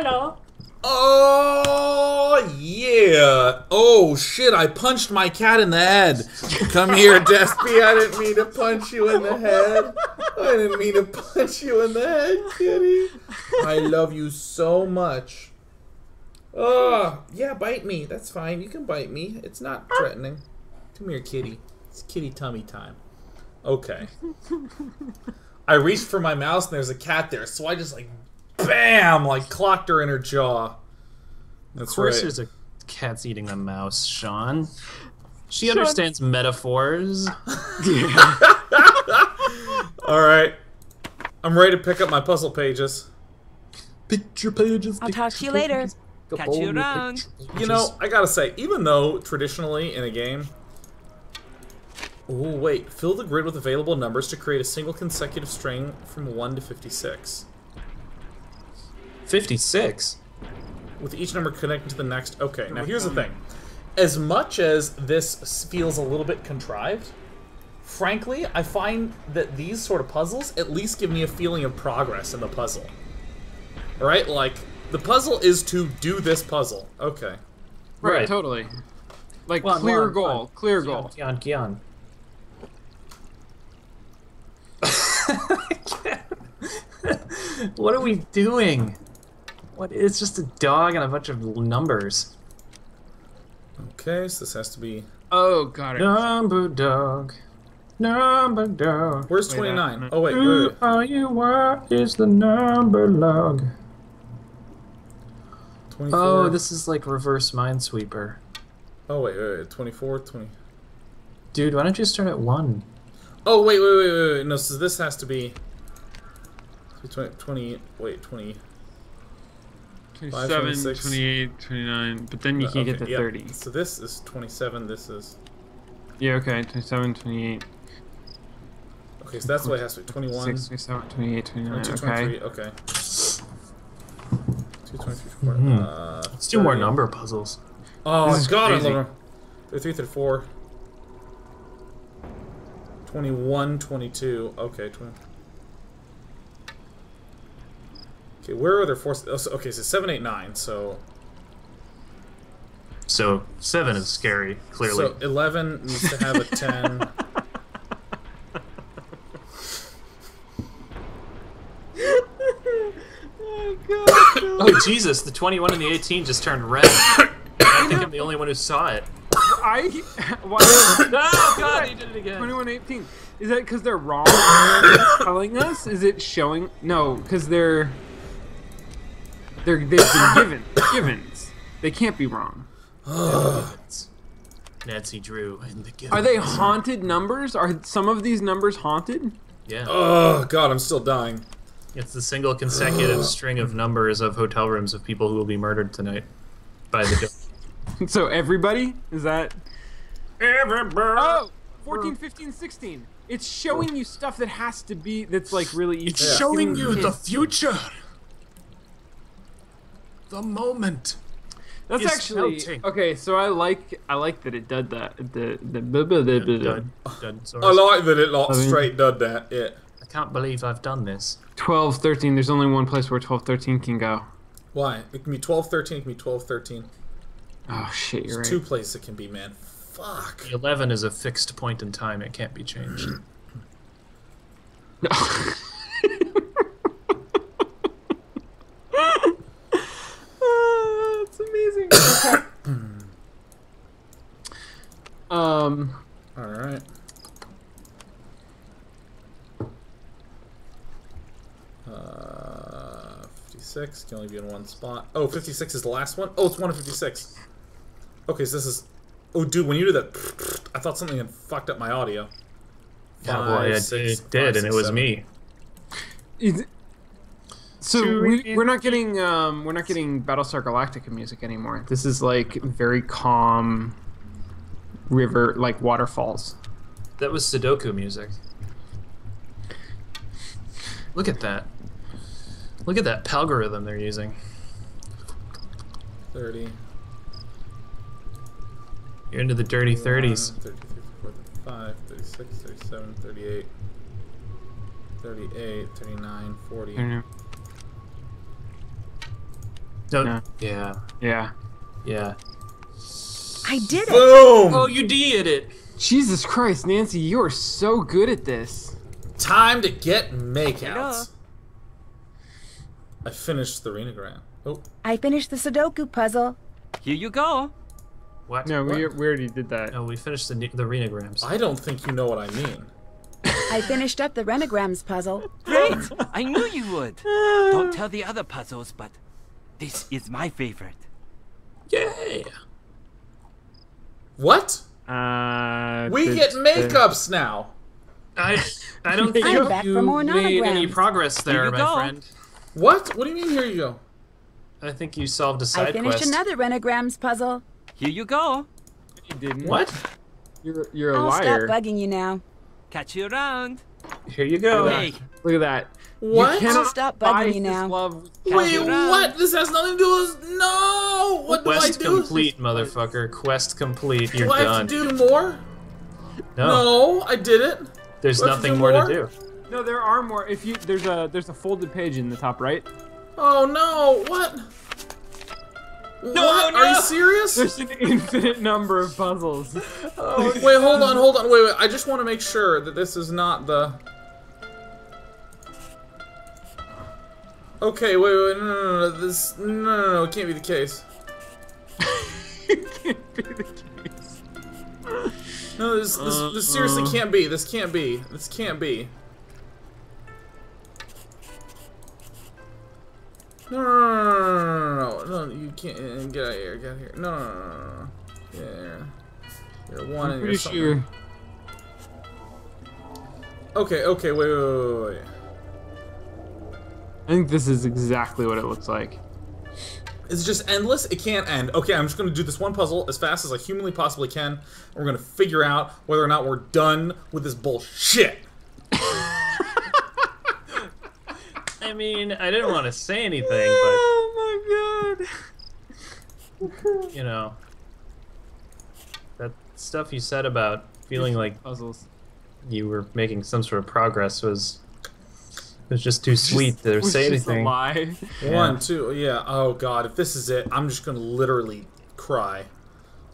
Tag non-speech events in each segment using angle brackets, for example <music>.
Hello. Oh yeah! Oh shit! I punched my cat in the head. Come here, <laughs> Despy. I didn't mean to punch you in the head. I didn't mean to punch you in the head, kitty. I love you so much. Oh yeah, bite me. That's fine. You can bite me. It's not ah. threatening. Come here, kitty. It's kitty tummy time. Okay. <laughs> I reached for my mouse and there's a cat there, so I just like bam, like clocked her in her jaw. That's of course, right. there's a cat's eating a mouse, Sean. She Sean- understands metaphors. <laughs> All right, I'm ready to pick up my puzzle pages. Picture pages. I'll talk to you later. Catch you around. You know, I gotta say, even though traditionally in a game. Oh wait, fill the grid with available numbers to create a single consecutive string from 1 to 56. 56. with each number connecting to the next. Okay, now here's the um, thing. As much as this feels a little bit contrived, frankly, I find that these sort of puzzles at least give me a feeling of progress in the puzzle. Right? Like, the puzzle is to do this puzzle. Okay. Right, Right. totally. Like Come on, clear come on, goal, come on. clear goal. Kion, Kion. <laughs> <laughs> what are we doing? What? It's just a dog and a bunch of numbers. Okay, so this has to be. Oh, got it. Number dog. Number dog. Where's 29? uh, Oh, wait, wait, Who are you? What is the number log? 24. Oh, this is like reverse Minesweeper. Oh, wait, wait, wait. 24, 20. Dude, why don't you start at one? Oh, wait, wait, wait, wait, wait. No, so this has to be. 20, 20 wait, 20. 27, 26. 28, 29, but then you uh, can okay, get to yep. 30. So this is 27, this is. Yeah, okay, 27, 28, Okay, so that's what it has to be. 21. 26, 27, 28, 29, 22, okay. 23, okay. 2, 23, 24. Mhm. Uh, Let's do more number puzzles. Oh, This is God, I crazy. love them. 33, 34. 21, 22. Okay, 20. Okay, where are their four? Oh, so, okay, so 7, 8, 9. So, So seven is scary, clearly. so 11 needs to have a <laughs> 10. oh Jesus! The twenty-one and the eighteen just turned red. I think I'm the only one who saw it. I. <laughs> Why? <laughs> Oh God! He did it again. 21, 18. Is that because they're wrong telling us? Is it showing? No, because they're. They're, they've been <coughs> given. Givens. They can't be wrong. <sighs> Nancy Drew and the Givens. Are they haunted numbers? Are some of these numbers haunted? Yeah. Oh, God, I'm still dying. It's the single consecutive string of numbers of hotel rooms of people who will be murdered tonight by the. <laughs> So everybody? Is that. Everybody. Oh! 14, 15, 16. It's showing you stuff that has to be. That's like really easy. It's showing you the future. The moment. That's is actually melting. okay. So I like I like that it did that. The the blah. Done. Done. I like that it like I mean- straight done that. Yeah. I can't believe I've done this. 12, 13. There's only one place where 12, 13 can go. Why? It can be 12, 13. It can be 12, 13. Oh shit, you're There's right. two places it can be, man. Fuck. Eleven is a fixed point in time; it can't be changed <clears throat> <laughs> That's amazing. Okay. um. All right. Uh, 56 can only be in one spot. Oh, 56 is the last one? Oh, it's 1 of 56. Okay, so this is... Oh, dude, when you did that, <laughs> I thought something had fucked up my audio. Yeah, well, Five, it, six, it did, five, and it was seven. me. Is so we, we're not getting um we're not getting Battlestar Galactica music anymore. This is like very calm river like waterfalls. That was Sudoku music. Look at that. Look at that algorithm they're using. 30. You're into the dirty 30s. 30, 34, 35, 36, 37, 38, 38, 39, 40. No. No. Yeah. Yeah. Yeah. I did it. Boom! Oh, you did it. Jesus Christ, Nancy, you are so good at this. Time to get makeouts. I finished the renagram. Oh, I finished the Sudoku puzzle. Here you go. What? No, we, What? we already did that. No, we finished the the renagrams. I don't think you know what I mean. <laughs> I finished up the Renagrams puzzle. Great. I knew you <laughs> would. Don't tell the other puzzles, but this is my favorite. Yeah. What? Uh, We the- get the- makeups now. I I don't <laughs> think I'm back you for more made any progress there, my go. friend. What? What do you mean? Here you go. I think you solved a I side I finished quest. another Renagrams puzzle. Here you go. You didn't. What? You're, you're a I'll liar. stop bugging you now. Catch you around. Here you go. Hey, Look at that. What? You cannot Stop bugging you now. love Wait, you what? This has nothing to do with. No! What Quest do I do? complete, motherfucker. Quest complete. You're Do I done. have to do more? no, No, I did it. there's do I have to nothing more, more? to do. No, there are more. If you there's a there's a folded page in the top right. Oh no! What? No, what? no! Are you serious? There's an infinite number of puzzles. <laughs> Oh, wait, hold on, hold on, wait, wait. I just want to make sure that this is not the. Okay, wait, wait, no, no, no, this, no, no, no, it can't be the case. <laughs> It can't be the case. No, this, this, this seriously Uh-uh. can't be. This can't be. This can't be. No, no, no, no, no, you can't uh, get out of here. Get out of here. No, no, no, no, no, no. Yeah, you're one I'm and you're pretty sure. Okay, okay, wait, wait, wait, wait. I think this is exactly what it looks like. It's just endless. It can't end. Okay, I'm just gonna do this one puzzle as fast as I humanly possibly can. And we're gonna figure out whether or not we're done with this bullshit. I mean, I didn't want to say anything, but Oh my god. you know, that stuff you said about feeling like Puzzles. you were making some sort of progress was was just too sweet to Was say just a anything. lie. One, two, yeah. Oh god, if this is it, I'm just gonna literally cry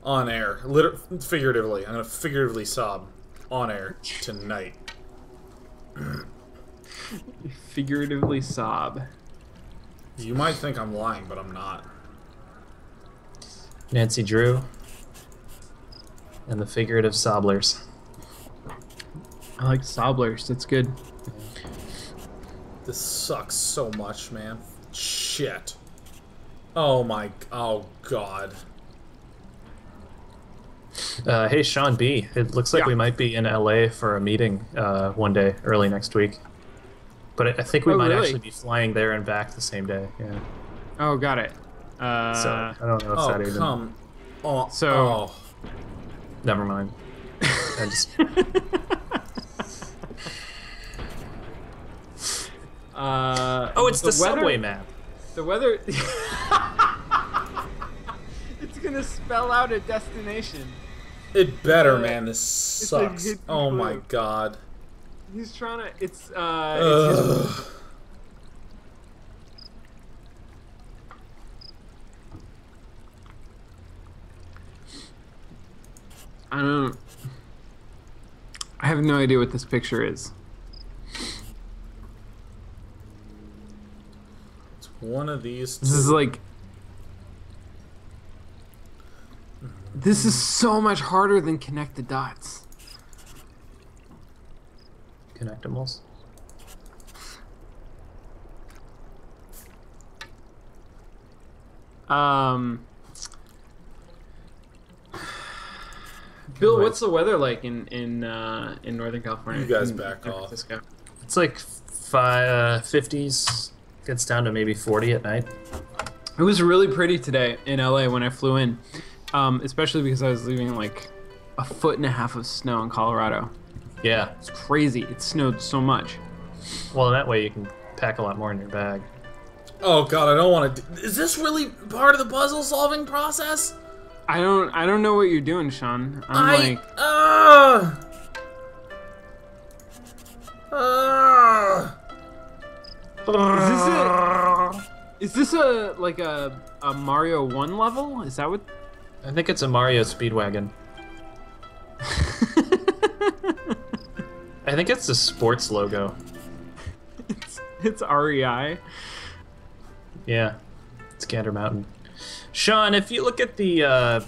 on air. Liter- figuratively, I'm gonna figuratively sob on air tonight. <clears throat> Figuratively sob. You might think I'm lying, but I'm not. Nancy Drew and the figurative sobblers. I like sobblers. That's good. This sucks so much, man. Shit. Oh my. Oh god. Uh, hey, Sean B. It looks like Yeah. we might be in LA for a meeting uh, one day early next week. But I, I think we Oh, might really? actually be flying there and back the same day. Yeah. Oh, got it. Uh, So I don't know if Oh that even. come. Oh. So- Oh. Never mind. <laughs> I just. uh, Oh, it's the, weather, subway map. The weather. <laughs> it's gonna spell out a destination. It better, uh, man. This sucks. hidden Oh my god. He's trying to. It's uh. It's his, I don't. I have no idea what this picture is. It's one of these. This is like. This is so much harder than connect the dots. Connectimals. Um. Bill, what's the weather like in in uh, in Northern California? You guys in back San off. Francisco? It's like fi- uh, 50s. Gets down to maybe 40 at night. It was really pretty today in LA when I flew in, um, especially because I was leaving like a foot and a half of snow in Colorado. Yeah. It's crazy. It snowed so much. Well, that way you can pack a lot more in your bag. Oh god, I don't want to. Is this really part of the puzzle solving process? I don't I don't know what you're doing, Sean. I'm I. like Uh, uh, Is this it? Is this a like a a Mario One level? Is that what? I think it's a Mario Speedwagon. <laughs> I think it's the sports logo. It's E REI. Yeah, it's Gander Mountain. Sean, if you look at the uh,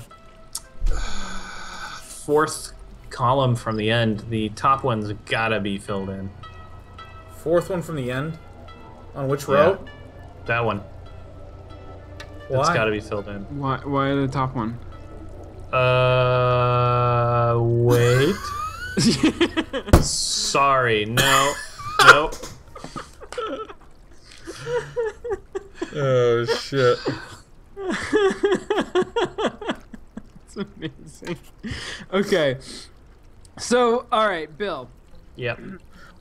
fourth column from the end, the top one's gotta be filled in. Fourth one from the end. On which row? That one. That's Why? gotta be filled in. Why? Why the top one? Uh, wait. <laughs> Sorry, no, nope. Oh shit. It's amazing. Okay. So, all right, Bill. Yep.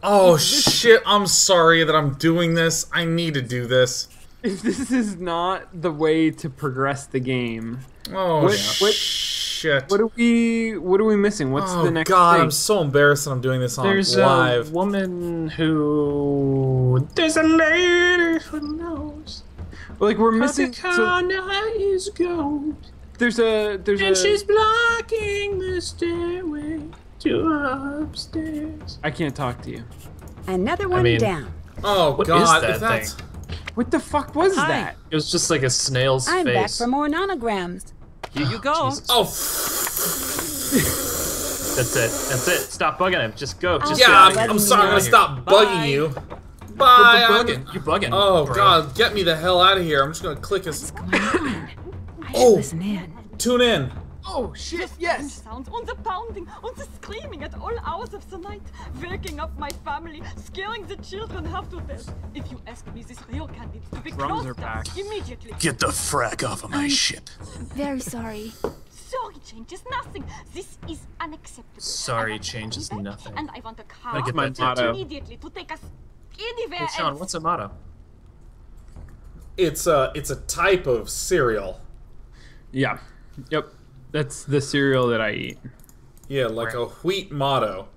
Oh shit, I'm sorry that I'm doing this. I need to do this. If this is not the way to progress the game, Oh What- what- shit. what are we? What are we missing? What's oh the next Oh god, thing? I'm so embarrassed that I'm doing this on There's live. a woman who. There's a lady who knows. like we're missing. the So is gold. there's a there's And a. she's blocking the stairway to upstairs. I can't talk to you. Another one mean- down. oh What is god, that if that's What the fuck was Hi. that? It was just like a snail's I'm back for more nanograms. Here you oh, go. Jesus. Oh That's it. That's it. Stop bugging him. Just go. Just yeah, get I'm, I'm sorry, I'm gonna Get stop Bye. bugging you. Quit Bye. I'm- bugging. You bugging. Oh bro. god, get me the hell out of here. I'm just gonna click his What's going on? I should Oh. listen in. tune in. Oh shit! Strange Yes. sounds and the pounding and the screaming at all hours of the night, waking up my family, scaring the children half to death. If you ask me, this Ryokan needs to be Drums closed are down back. immediately. Get the frack off of my ship. Very sorry. Sorry changes nothing. This is unacceptable. Sorry I want changes to come back, nothing. And I want a car Gotta get my that motto. tattoo. immediately to take us anywhere Hey, Sean, else. what's a motto? It's a it's a type of cereal. Yeah. Yep. That's the cereal that I eat. Yeah, like a wheat motto.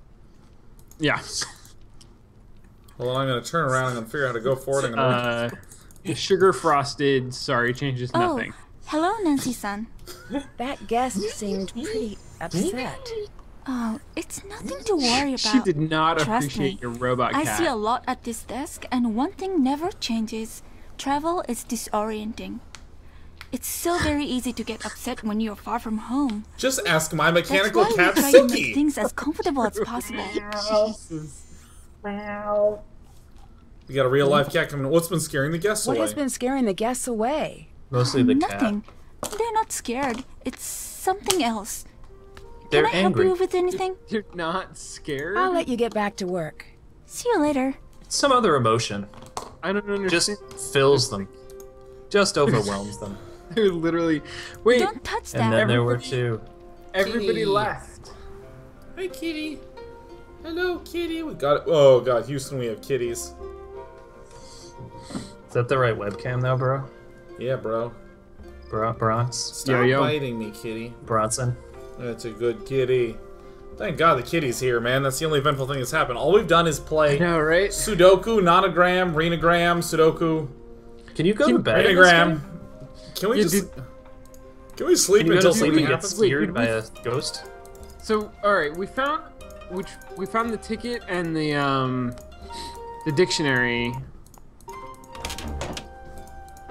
Yeah. Well, on, I'm gonna turn around. I'm gonna figure out how to go forward. I'm gonna. Uh, sugar frosted. Sorry, changes Oh, Oh, nothing. hello, Nancy-san. <laughs> That guest seemed pretty upset. Oh, it's nothing to worry about. She did not Trust appreciate me. your robot I see a lot at this desk, and one thing never changes. Travel is disorienting. It's so very easy to get upset when you're far from home. Just ask my mechanical That's why cat we try to make things as comfortable as possible. <laughs> Wow. We got a real life mm. cat coming. What's been scaring the guests What away? has been scaring the guests away? Mostly the Nothing. cat. They're not scared. It's something else. They're Can I angry. help you with anything? <laughs> You're not scared? I'll let you get back to work. See you later. Some other emotion I don't understand. just fills them. Just overwhelms them. <laughs> They're literally. Wait, Don't touch that. And that. then there were Everybody- two. everybody Kitty. left. Hey, kitty. Hello, kitty. We got it. Oh god, Houston, we have kitties. Is that the right webcam though, bro? Yeah, bro. Bro, Bronx, Stop Yo, yo. biting me, kitty. Bronson. That's a good kitty. Thank God the kitty's here, man. That's the only eventful thing that's happened. All we've done is play I know, right? Sudoku, Nonogram, Renagram, Sudoku, Can you go to bed? in this Renagram. Game? Can we Yeah, just dude. can we sleep Can you until to sleep something and get happens? Wait, scared by we- a ghost? So, all right, we found which we found the ticket and the um the dictionary.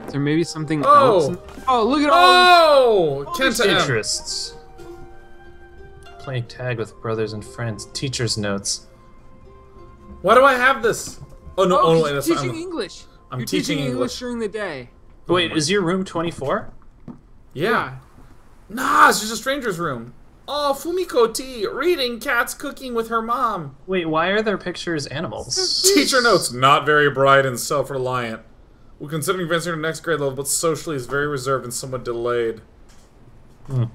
Is there maybe something Oh. else? Oh, look at all. Oh, Kenta M. Interests. Playing tag with brothers and friends. Teacher's notes. Why do I have this? Oh no! Oh, Oh, you're wait, that's teaching I'm, teaching English. I'm You're teaching English. during the day. Wait, is your room 24? yeah. Nah, it's just a stranger's room. Oh, Fumiko T reading cats cooking with her mom. Wait, why are there pictures animals? <laughs> Teacher notes, not very bright and self-reliant. We're considering advancing to the next grade level, but socially is very reserved and somewhat delayed. Hmm.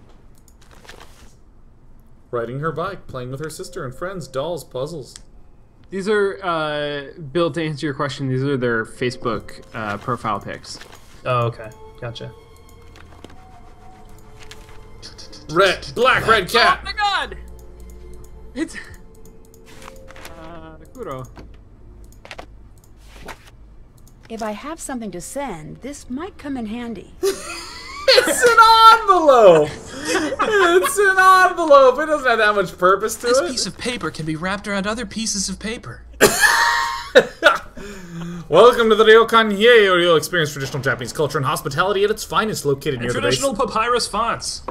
Riding her bike, playing with her sister and friends, dolls, puzzles. These are uh, Bill. To answer your question, these are their Facebook uh, profile pics. Oh, okay. Gotcha. Red, black, red cat. Oh my god! It's uh, Kuro. If I have something to send, this might come in handy. <laughs> It's an envelope. it's an envelope. It doesn't have that much purpose to This it. This piece of paper can be wrapped around other pieces of paper. <laughs> Welcome to the Ryokan Hiei, where you'll experience traditional Japanese culture and hospitality at its finest, located near And the traditional papyrus fonts.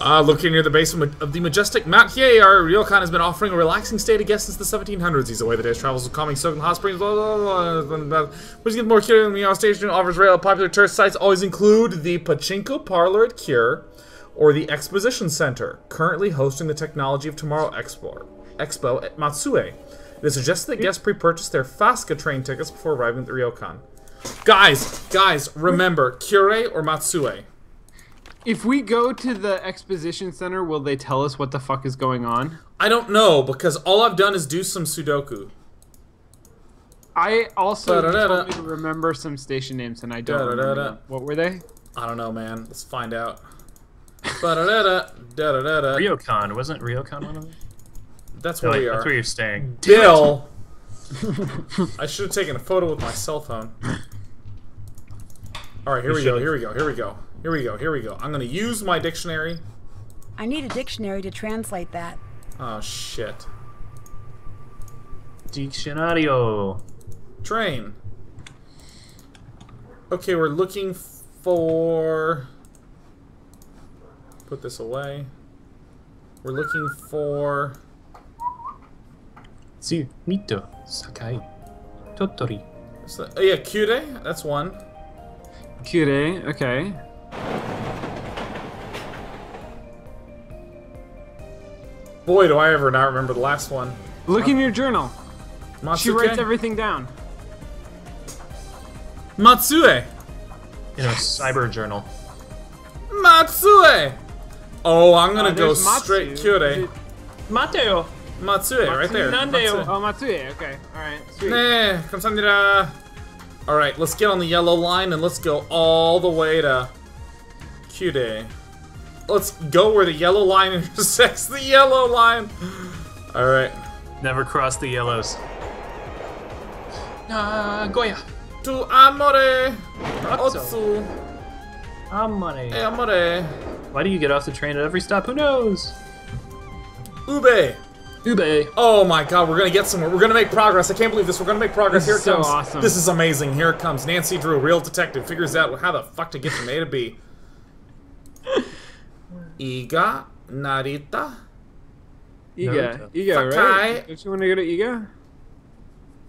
Uh, located near the base of, the majestic Mount Hiei, our Ryokan has been offering a relaxing stay to guests since the 1700s. He's away the day's travels with calming soak in hot springs, blah, blah, blah, blah. Which gets more curious than the Station offers rail. Popular tourist sites always include the Pachinko Parlor at Kure or the Exposition Center, currently hosting the Technology of Tomorrow Expo, Expo at Matsue. It is suggested that guests pre-purchase their Fasca train tickets before arriving at the Ryokan. Guys, guys, remember, Kure or Matsue? If we go to the exposition center, will they tell us what the fuck is going on? I don't know, because all I've done is do some Sudoku. I also told me to remember some station names, and I don't remember. them. What were they? I don't know, man. Let's find out. Ryokan. Wasn't Ryokan one of them? That's where wait, we that's where you're staying. Bill. I should have taken a photo with my cell phone. All right, here You we go. should've. Here we go. Here we go. Here we go. Here we go. I'm gonna use my dictionary. I need a dictionary to translate that. Oh shit. Diccionario. Train. Okay, we're looking for. Put this away. We're looking for. Tsu, Mito, Sakai, Totori. so- Oh yeah, Kure. That's one. Kure, okay. Boy, do I ever not remember the last one. Look in your journal. She writes everything down. Matsue. In a cyber journal. Matsue. Oh, I'm gonna Uh, go Matsu. straight Is Kure. It- Matteo. Matsue, right there. Nandeo. Matsue. Oh, Matsue. Okay. All right. Sweet. Nah, kamsahamnida. All right, let's get on the yellow line and let's go all the way to Kyude. Let's go where the yellow line <laughs> intersects the yellow line. All right. Never cross the yellows. Nagoya. To amore. Otsu. Otsu. Amare. E amore. Why do you get off the train at every stop? Who knows? Ube. Ube. Oh my god, we're gonna get somewhere. We're gonna make progress. I can't believe this. We're gonna make progress. This Here is it so comes. awesome. This is amazing. Here it comes. Nancy Drew, real detective, figures out how the fuck to get from A to B. <laughs> Iga, Narita. Iga. Naruto. Iga, Sakai. right? Don't you want to go to Iga?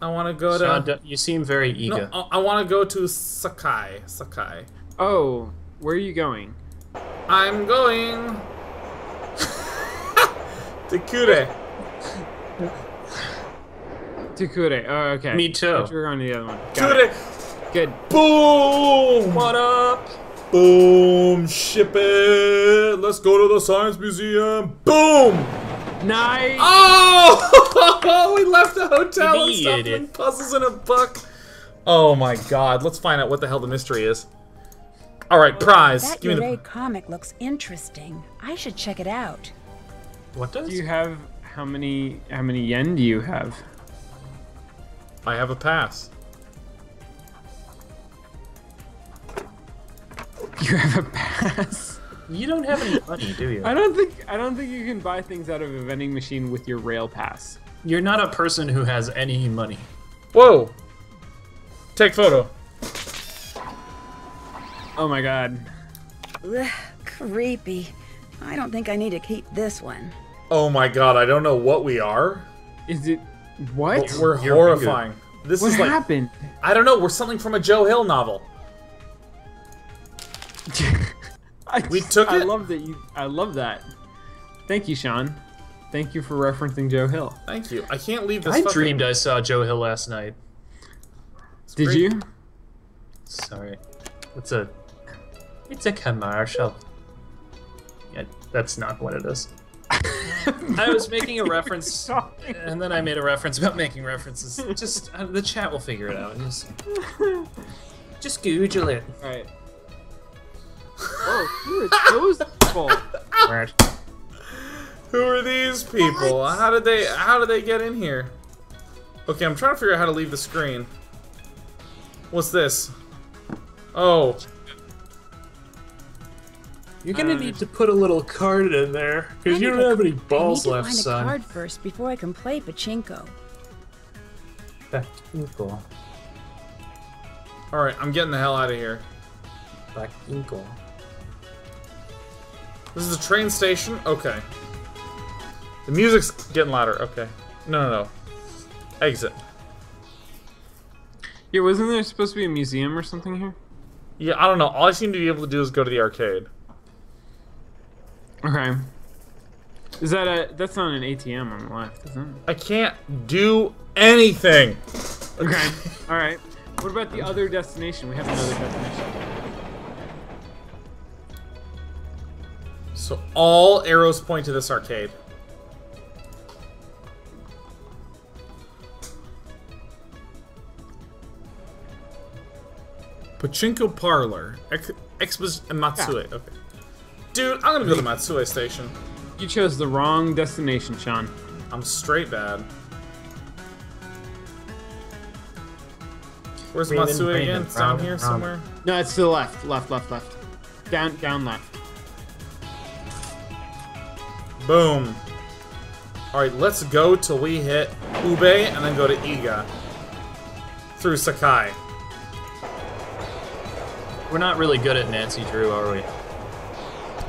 I want to go to. Sean, you seem very eager. no, I- I want to go to Sakai. Sakai. Oh, where are you going? I'm going <laughs> to Kure. To Kure. Oh, okay. Me too. Thought you were going to the other one. Got it. Good. Boom. What up? Boom. Ship it. Let's go to the science museum. Boom. Nice. Oh! <laughs> we left the hotel and stuff Idiot. and puzzles in a book. Oh my god. Let's find out what the hell the mystery is. Alright, prize. That Give me the. comic looks interesting. I should check it out. What does? Do you have how many how many yen do you have? I have a pass. You have a pass. You don't have any money, do you? <laughs> I don't think I don't think you can buy things out of a vending machine with your rail pass. You're not a person who has any money. Whoa. Take photo. Oh my god. Ugh, creepy. I don't think I need to keep this one. Oh my god, I don't know what we are. Is it what? But we're You're horrifying. This what is like happened? I don't know, we're something from a Joe Hill novel. <laughs> I We just- took I it? love that you I love that. Thank you, Sean. Thank you for referencing Joe Hill. Thank you. I can't leave this I fucking- dreamed I saw Joe Hill last night. Did great. you? Sorry. It's a. It's a commercial. Yeah, that's not what it is. I was making a <laughs> reference, and then I made a reference about making references. Just uh, the chat will figure it out. Just, just Google it. Alright. Oh, who are those people? Right. <laughs> Who are these people? How did they how did they get in here? Okay, I'm trying to figure out how to leave the screen. What's this? Oh, You're gonna Uh, need to put a little card in there because you don't have any balls left I balls need to left, find son. a card first before I can play pachinko. Back inkle. all right. I'm getting the hell out of here. Back inkle. This is a train station. Okay. The music's getting louder. Okay. No, no, no. Exit. Yeah, wasn't there supposed to be a museum or something here? Yeah, I don't know. All I seem to be able to do is go to the arcade. Okay. Is that a? That's not an ATM on the left, is it? I can't do anything. Okay. <laughs> All right. What about the other destination? We have another destination. So all arrows point to this arcade. Pachinko Parlor. Ex- Expos and uh, Matsue. Okay. Dude, I'm gonna go to Matsue Station. You chose the wrong destination, Sean. I'm straight bad. Where's Brandon, Matsue again? Brandon, It's down here round. somewhere. No, it's to the left, left, left, left. Down, down, left. Boom. Alright, let's go till we hit Ube and then go to Iga. Through Sakai. We're not really good at Nancy Drew, are we?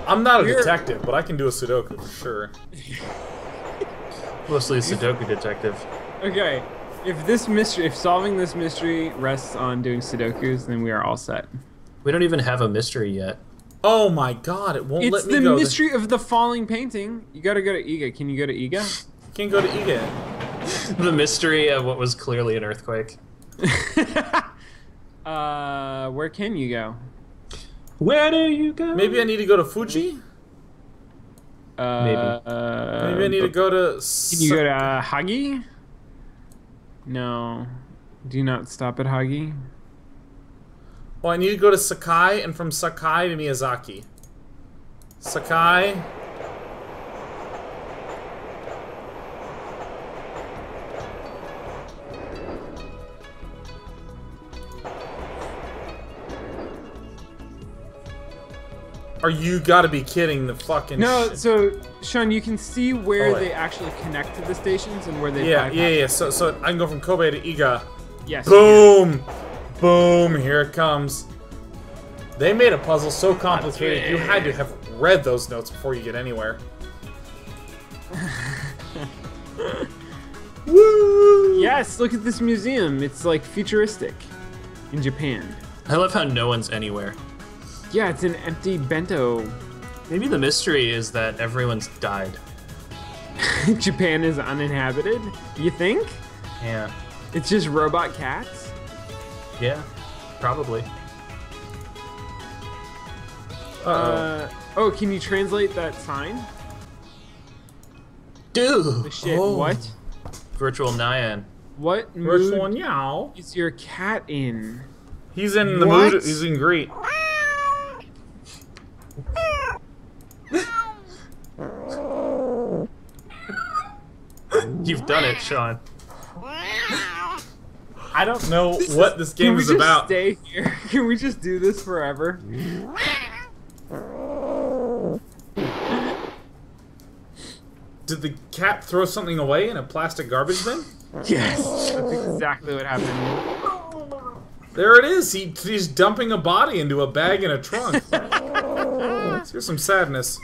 I'm not a We're- detective, but I can do a Sudoku for sure. Mostly a Sudoku detective. Okay. If this mystery, if solving this mystery rests on doing Sudokus, then we are all set. We don't even have a mystery yet. Oh my god, it won't It's let me go. It's the mystery of the falling painting. You gotta go to Iga. Can you go to Iga? Can't go to Iga. <laughs> the mystery of what was clearly an earthquake. <laughs> Uh, where can you go? Where do you go? Maybe I need to go to Fuji? Uh, Maybe. Uh, Maybe I need to go to. Can you go to uh, Hagi? No. Do you not stop at Hagi. Oh, I need to go to Sakai and from Sakai to Miyazaki. Sakai. Are you gotta be kidding the fucking No, shit. so Sean, you can see where Oh, wait. they actually connect to the stations and where they. Yeah, bypass. yeah, yeah. So, so I can go from Kobe to Iga. Yes. Boom! Boom! Here it comes. They made a puzzle so complicated, you had to have read those notes before you get anywhere. <laughs> Woo! Yes, look at this museum. It's like futuristic in Japan. I love how no one's anywhere. Yeah, it's an empty bento. Maybe the mystery is that everyone's died. <laughs> Japan is uninhabited. You think? Yeah. It's just robot cats? Yeah. Probably. Uh-oh. Uh, oh, can you translate that sign? Dude! The Shit, Oh. what? Virtual Nyan. What Virtual mood Meow. is your cat in? He's in the What? mood. He's in greet. You've done it, Sean. I don't know what this game Can we is just about. stay here? <laughs> Can we just do this forever? Did the cat throw something away in a plastic garbage bin? Yes, that's exactly what happened. There it is. He, he's dumping a body into a bag in a trunk. <laughs> Here's some sadness.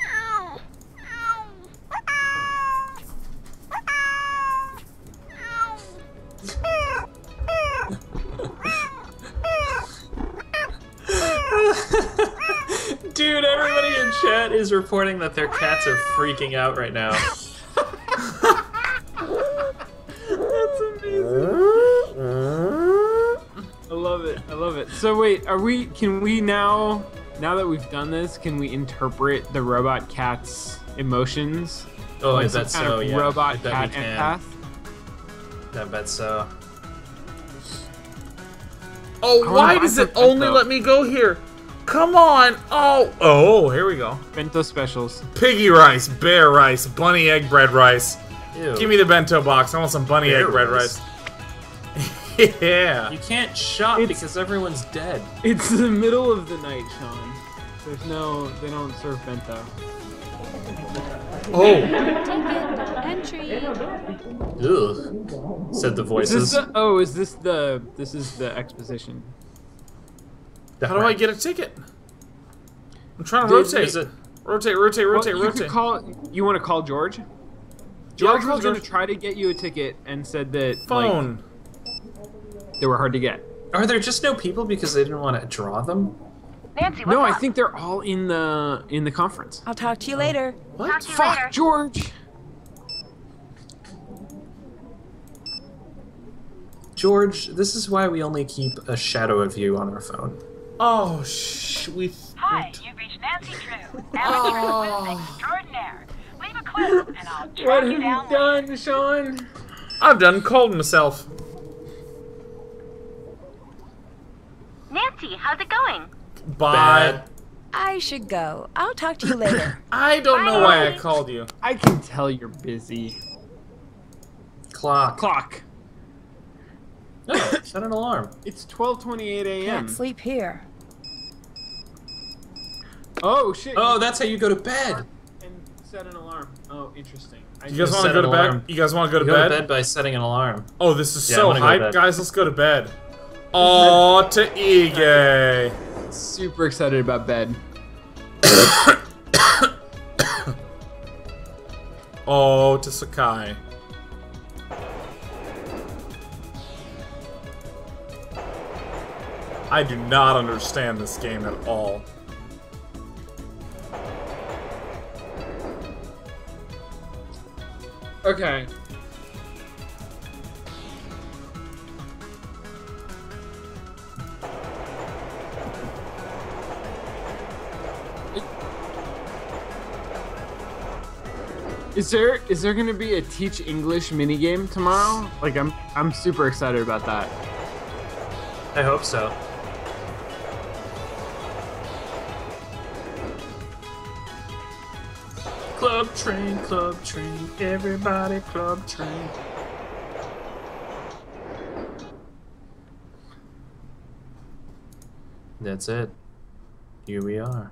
Is reporting that their cats are freaking out right now. <laughs> That's amazing. I love it. I love it. So wait, are we? Can we now? Now that we've done this, can we interpret the robot cat's emotions? Oh, I Like some bet so, of yeah. Robot I cat we can. empath. I bet so. Oh, wanna why does it only bento. let me go here? Come on. Oh, oh, here we go. Bento specials. Piggy rice, bear rice, bunny egg bread rice. Ew. Give me the bento box. I want some bunny Bear egg bread rice. rice. <laughs> Yeah. You can't shop It's- because everyone's dead. It's the middle of the night, Sean. There's no, they don't serve bento. Oh, Entry. Ugh. Said the Is voices. the, oh, is this the, this is the exposition. How do I get a ticket? I'm trying to Dude, rotate. is it- Rotate, rotate, Well, rotate, you rotate. could call, you want to call George? George call was going to try to get you a ticket and said that, Phone. like, they were hard to get. Are there just no people because they didn't want to draw them? Nancy, what's No, I think they're all in the, in the conference. I'll talk to you later. Oh. What? you Fuck, later. George! George, this is why we only keep a shadow of you on our phone. Oh, sh- we. Hi, you've reached Nancy Drew, <laughs> amateur quiz oh. extraordinaire. Leave a clue, and I'll What track have you down. you done, Sean? I've done cold myself. Nancy, how's it going? Bye. I should go. I'll talk to you later. <coughs> I don't know why I called you. I can tell you're busy. Clock. Clock. Set an alarm. It's 12:28 a.m. Can't sleep here. Oh shit! Oh, that's how you go to bed. and set an alarm. Oh, interesting. I You guys want to go an to bed? You guys want to go You to go bed? to bed by setting an alarm. Oh, this is Yeah, so wanna go to hype, guys. Let's go to bed. Oh, to Ige. super excited about bed. <coughs> Oh, to Sakai. I do not understand this game at all. Okay. Is there is there gonna be a teach English minigame tomorrow? Like I'm I'm super excited about that. I hope so. Club train, club train, everybody club train. That's it. Here we are.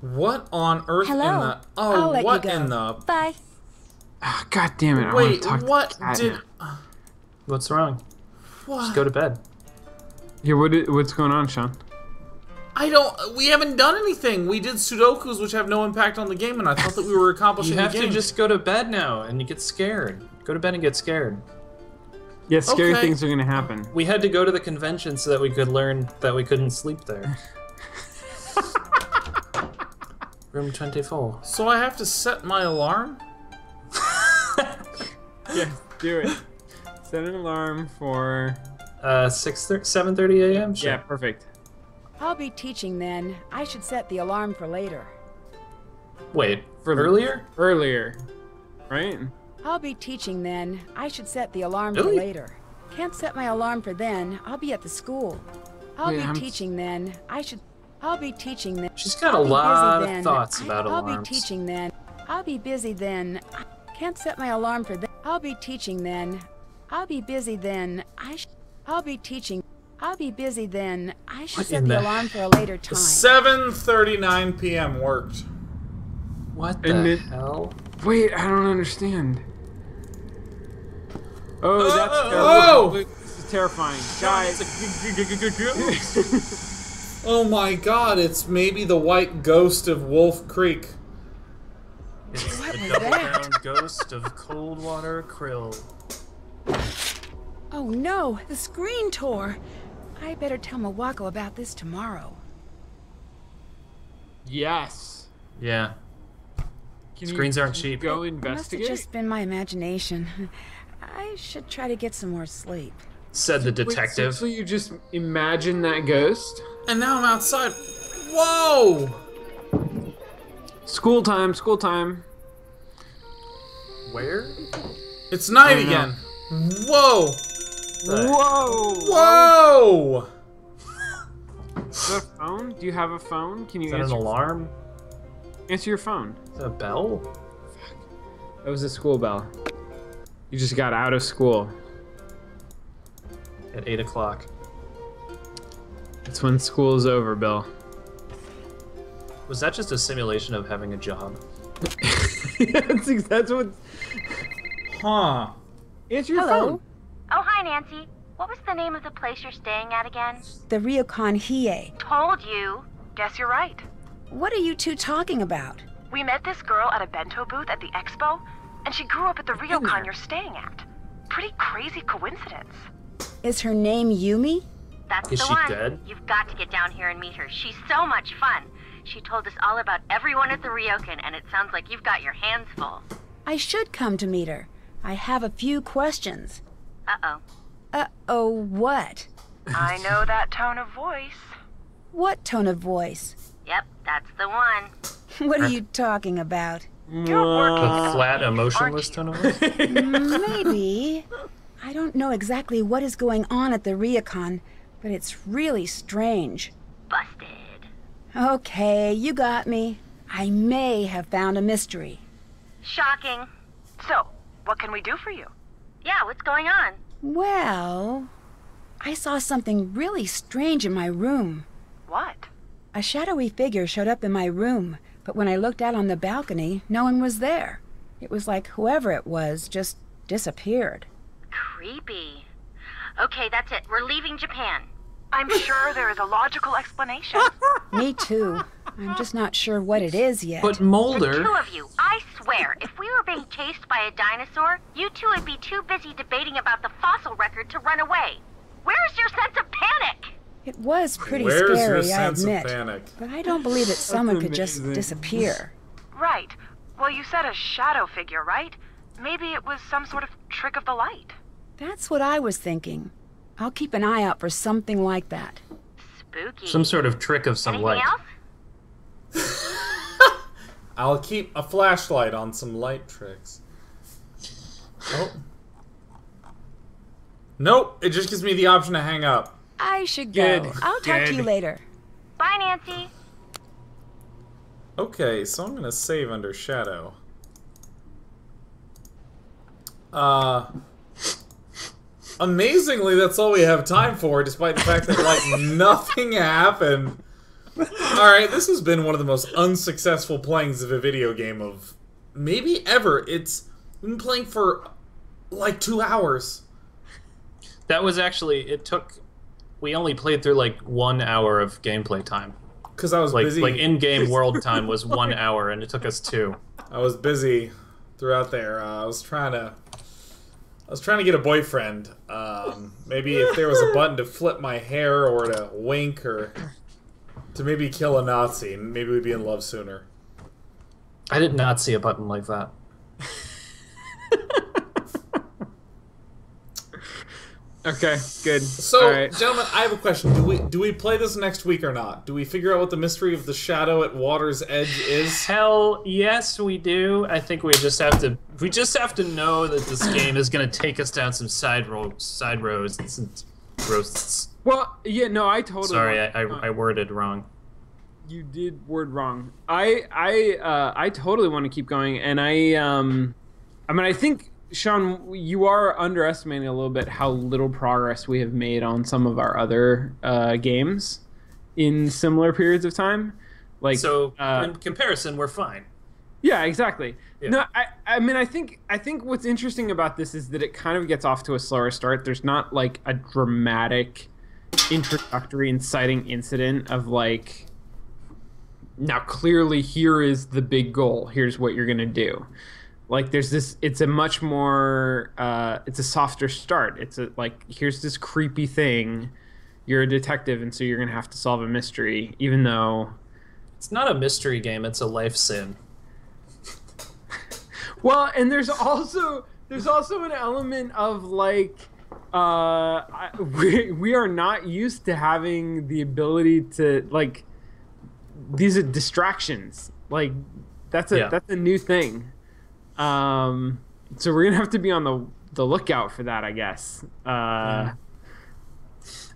What on earth in Hello. the... I'll Oh, let you what go. in the... Bye. Ah, God damn it! I Wait, want to talk what to Kat did... now. What's wrong? What? Just go to bed. Yeah, what what's going on, Sean? I don't... We haven't done anything. We did Sudokus, which have no impact on the game, and I thought that we were <laughs> accomplishing You have the to just go to bed now and you get scared. Go to bed and get scared. Yeah, scary Okay. things are gonna happen. We had to go to the convention so that we could learn that we couldn't sleep there. <laughs> Room 24. So I have to set my alarm? <laughs> Yeah, do it. Set an alarm for. Uh, 6 7.30 a.m.? Sure. Yeah, perfect. I'll be teaching then. I should set the alarm for later. Wait, For earlier? Earlier, right? I'll be teaching then. I should set the alarm for later. Can't set my alarm for then. I'll be at the school. I'll Wait, be I'm- teaching then. I should. I'll be teaching then. She's got a I'll be lot of then. thoughts I- about I'll alarms. be teaching then. I'll be busy then. I can't set my alarm for then. I'll be teaching then. I'll be busy then. I sh- I'll be teaching. I'll be busy then. I should What set the the- alarm for a later time. 7.39 p.m. worked. What the And it- hell? Wait, I don't understand. Oh, that's uh, uh, uh, oh! terrible. This is terrifying, guys. <laughs> Oh my god, it's maybe the white ghost of Wolf Creek. It's What the double that? ghost of Coldwater Krill. Oh no, the screen tore. I better tell Miwako about this tomorrow. yes. Yeah. Can Screens you, aren't can you cheap. Go It must have just been my imagination. <laughs> I should try to get some more sleep. Said the Wait, so- detective. so you just imagine that ghost? And now I'm outside. Whoa! School time. School time. Where? It's night again. no. again. Whoa! Whoa! Whoa! Is that a phone? Do you have a phone? Can you Is that an answer, alarm? answer your phone? Is that a bell? Fuck. That was a school bell. You just got out of school. At 8 o'clock. It's when school is over, Bill. Was that just a simulation of having a job? <laughs> <laughs> that's, ex- that's what. Huh. Answer your Hello? phone. Oh, hi, Nancy. What was the name of the place you're staying at again? The Ryokan Hiei. Told you. Guess you're right. What are you two talking about? We met this girl at a bento booth at the expo, and she grew up at the ryokan you're staying at. Pretty crazy coincidence. Is her name Yumi? That's Is the she one. dead? You've got to get down here and meet her. She's so much fun. She told us all about everyone at the Ryokan, and it sounds like you've got your hands full. I should come to meet her. I have a few questions. Uh-oh. Uh-oh, what? I know that tone of voice. What tone of voice? Yep, that's the one. <laughs> What are you talking about? You're working The in flat, emotionless aren't tone of voice? <laughs> <laughs> Maybe. I don't know exactly what is going on at the Ryokan, but it's really strange. Busted. Okay, you got me. I may have found a mystery. Shocking. So, what can we do for you? Yeah, what's going on? Well, I saw something really strange in my room. What? A shadowy figure showed up in my room, but when I looked out on the balcony, no one was there. It was like whoever it was just disappeared. Creepy. Okay, that's it. We're leaving Japan. I'm sure there is a logical explanation. <laughs> Me too. I'm just not sure what it is yet. But The two of you, I swear, if we were being chased by a dinosaur, you two would be too busy debating about the fossil record to run away. Where's your sense of panic? It was pretty Where's scary, your I sense of admit. panic? But I don't believe that someone could just disappear. right. Well, you said a shadow figure, right? Maybe it was some sort of trick of the light. That's what I was thinking. I'll keep an eye out for something like that. Spooky. Some sort of trick of some Anything light. else? <laughs> I'll keep a flashlight on some light tricks. Oh. Nope, it just gives me the option to hang up. I should go. Good, I'll talk to you later. Bye, Nancy. Okay, so I'm gonna save under shadow. Uh amazingly that's all we have time for, despite the fact that like <laughs> nothing happened. <laughs> Alright, this has been one of the most unsuccessful playings of a video game of maybe ever. It's been playing for like two hours. That was actually. It took. We only played through like one hour of gameplay time. Because I was Like busy like in game <laughs> world time was one hour, and it took us two. I was busy throughout there. Uh, I was trying to. I was trying to get a boyfriend. Um, maybe if there was a button to flip my hair or to wink or to maybe kill a Nazi, maybe we'd be in love sooner. I did not see a button like that. <laughs> Okay, good. So, All right. gentlemen, I have a question. Do we do we play this next week or not? Do we figure out what the mystery of the shadow at Water's Edge is? Hell yes, we do. I think we just have to. We just have to know that this game is going to take us down some side ro- side roads and some roasts. Well, yeah, no, I totally. Sorry, I, I, I worded wrong. you did word wrong. I I uh, I totally want to keep going, and I um, I mean, I think Sean, you are underestimating a little bit how little progress we have made on some of our other uh, games in similar periods of time. Like So uh, in comparison, we're fine. Yeah, exactly. Yeah. No, I, I mean, I think, I think what's interesting about this is that it kind of gets off to a slower start. There's not like a dramatic introductory inciting incident of like, now clearly here is the big goal. Here's what you're gonna do. Like, there's this. It's a much more. Uh, it's a softer start. It's a like here's this creepy thing. You're a detective, and so you're gonna have to solve a mystery, even though It's not a mystery game. It's a life sim. Well, and there's also there's also an element of like uh I- <laughs> we, we are not used to having the ability to like these are distractions. Like that's a Yeah. that's a new thing. Um so we're going to have to be on the the lookout for that, I guess. Uh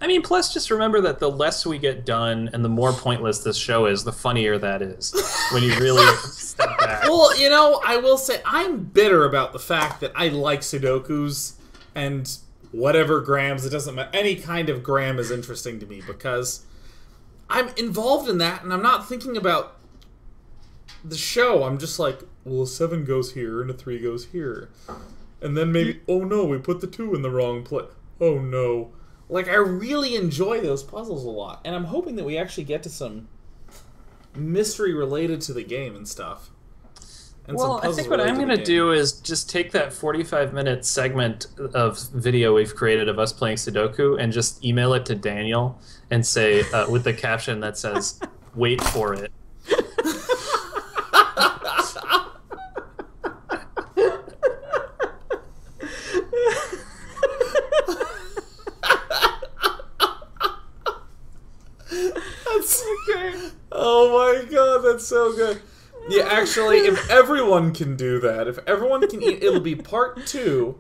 I mean, plus just remember that the less we get done and the more pointless this show is, the funnier that is. When you really <laughs> step back. well, you know, I will say I'm bitter about the fact that I like Sudokus and whatever grams. It doesn't matter. Any kind of gram is interesting to me because I'm involved in that, and I'm not thinking about the show. I'm just like, well, a seven goes here and a three goes here, and then maybe, oh no, we put the two in the wrong place. Oh no. Like I really enjoy those puzzles a lot, and I'm hoping that we actually get to some mystery related to the game and stuff. And well, I think what I'm going to do is just take that 45 minute segment of video we've created of us playing Sudoku and just email it to Daniel and say, uh, with the caption that says, wait for it. That's. Oh my god, that's so good. Yeah, actually, if <laughs> everyone can do that, if everyone can eat, it'll be part two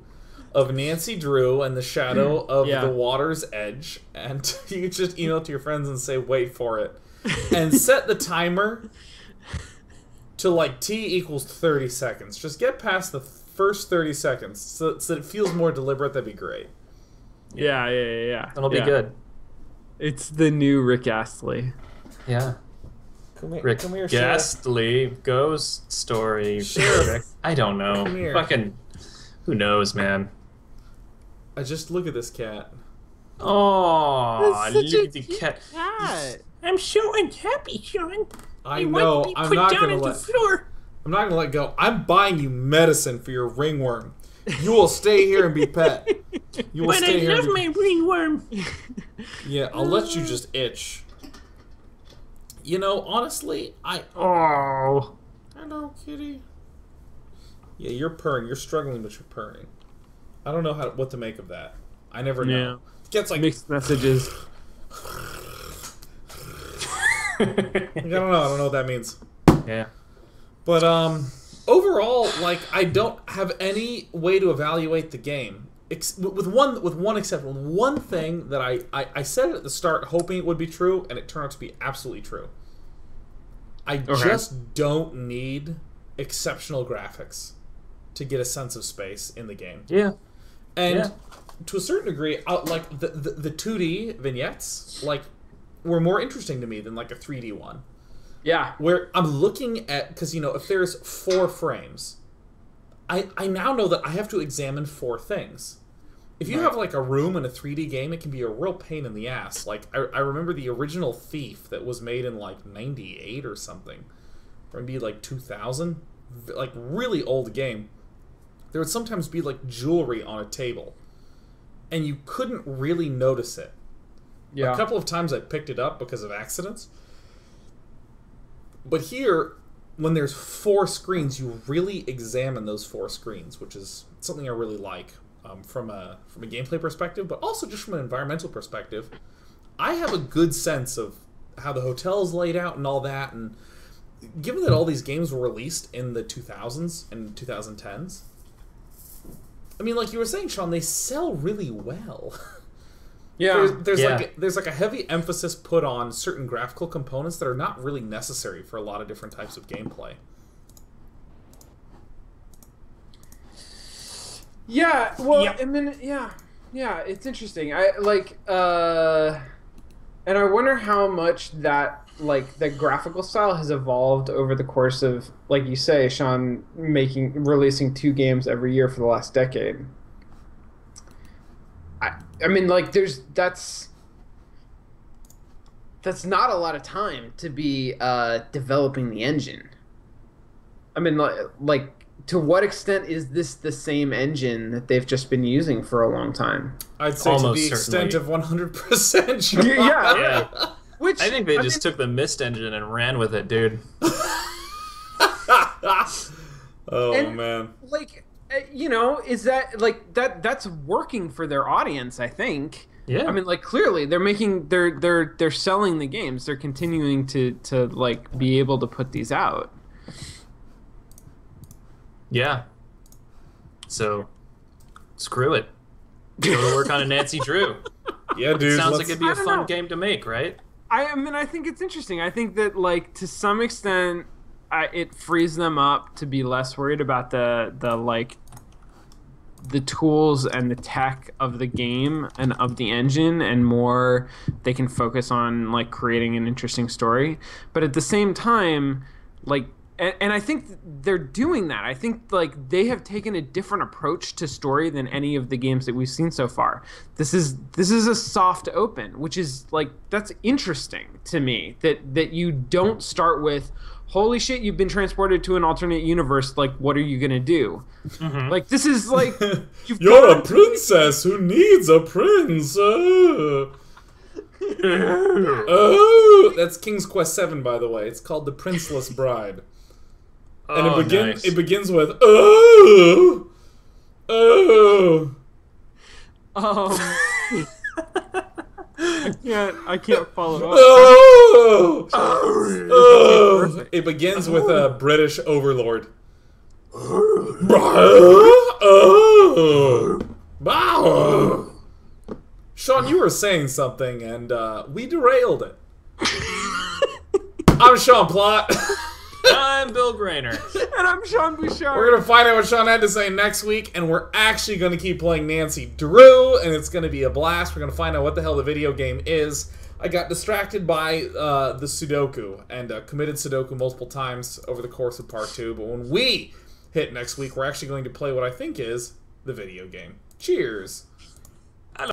of Nancy Drew and the Shadow mm, of Yeah. the Water's Edge, and <laughs> you just email it to your friends and say, "Wait for it," <laughs> and set the timer to like t equals thirty seconds. Just get past the first thirty seconds, so, so that it feels more deliberate. That'd be great. Yeah, yeah, yeah, yeah. That'll be Yeah. good. It's the new Rick Astley. Yeah. Come here, Rick come here, Sheriff. Ghastly Ghost Story. Rick. I don't know. Come here. Fucking. Who knows, man? I just look at this cat. Oh, That's such look a at the cat. cat. I'm so unhappy, Sean. I know. I'm not gonna let. floor. I'm not gonna let go. I'm buying you medicine for your ringworm. You will stay here and be pet. You will stay here. and be- ringworm. Yeah, I'll let you just itch. You know, honestly, I. Oh. Hello, kitty. Yeah, you're purring. You're struggling, but you're purring. I don't know how what to make of that. I never know. It Gets like Mixed messages. <laughs> I don't know. I don't know what that means. Yeah. But um, overall, like I don't have any way to evaluate the game. Ex- with one with one exception, one thing that I, I I said at the start, hoping it would be true, and it turned out to be absolutely true. I Okay. just don't need exceptional graphics to get a sense of space in the game. Yeah. And Yeah. to a certain degree, out like the, the the 2D vignettes, like were more interesting to me than like a 3D one Yeah. where I'm looking at because you know if there's four frames, I I now know that I have to examine four things. If you have like a room in a 3D game, it can be a real pain in the ass. Like I, I remember the original Thief that was made in like '98 or something, or maybe like 2000, like really old game. There would sometimes be like jewelry on a table, and you couldn't really notice it. Yeah. A couple of times I picked it up because of accidents. But here, when there's four screens, you really examine those four screens, which is something I really like um, from a from a gameplay perspective, but also just from an environmental perspective. I have a good sense of how the hotel is laid out and all that, and given that all these games were released in the 2000s and 2010s, I mean, like you were saying, Sean, they sell really well. <laughs> Yeah. there's, there's Yeah. like there's like a heavy emphasis put on certain graphical components that are not really necessary for a lot of different types of gameplay. Yeah, well, Yep. I mean, yeah, yeah, it's interesting. I like, uh, and I wonder how much that like the graphical style has evolved over the course of, like you say, Sean making releasing two games every year for the last decade. I, I mean, like, there's that's that's not a lot of time to be uh, developing the engine. I mean, like, like to what extent is this the same engine that they've just been using for a long time? I'd say Almost to the extent of 100%. Sean. <laughs> Yeah, Yeah. Which I think they I just took the Myst engine and ran with it, dude. <laughs> oh And- man. like Uh, you know is that like that that's working for their audience i think Yeah. i mean like clearly they're making they're they're they're selling the games they're continuing to to like be able to put these out Yeah. So, screw it. Go to work on a Nancy <laughs> Drew. Yeah, dude. Sounds let's- like it'd be a fun know. game to make, right? I, I mean i think it's interesting i think that like to some extent I, it frees them up to be less worried about the the like the tools and the tech of the game and of the engine and more they can focus on like creating an interesting story. But at the same time like and, and i think they're doing that. I think like they have taken a different approach to story than any of the games that we've seen so far. This is this is a soft open which is like that's interesting to me that that you don't start with holy shit you've been transported to an alternate universe like what are you gonna do like this is like <laughs> you've You're a gone- princess who needs a prince. Oh. <laughs> oh, that's King's Quest Seven, by the way. It's called The Princeless Bride, and Oh, it begins. nice. It begins with oh, oh. um <laughs> I can't I can't follow up. Oh! <laughs> Oh! It begins with a British overlord. Sean, you were saying something and uh, we derailed it. <laughs> I'm Sean Plott. <laughs> I'm Bill Graner. <laughs> and I'm Sean Bouchard. We're gonna find out what Sean had to say next week, and we're actually gonna keep playing Nancy Drew, and it's gonna be a blast. We're gonna find out what the hell the video game is. I got distracted by uh, the Sudoku and uh, committed Sudoku multiple times over the course of part two. But when we hit next week, we're actually going to play what I think is the video game. Cheers. Hello.